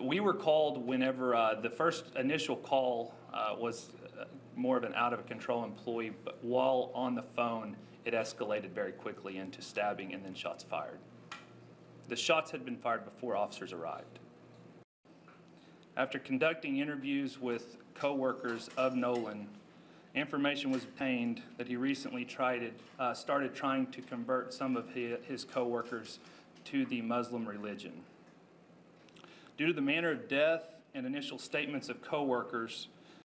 We were called whenever, uh, the first initial call uh, was uh, more of an out-of-control employee, but while on the phone, it escalated very quickly into stabbing and then shots fired. The shots had been fired before officers arrived. After conducting interviews with coworkers of Nolen, information was obtained that he recently tried uh, started trying to convert some of his, his coworkers to the Muslim religion. Due to the manner of death and initial statements of coworkers,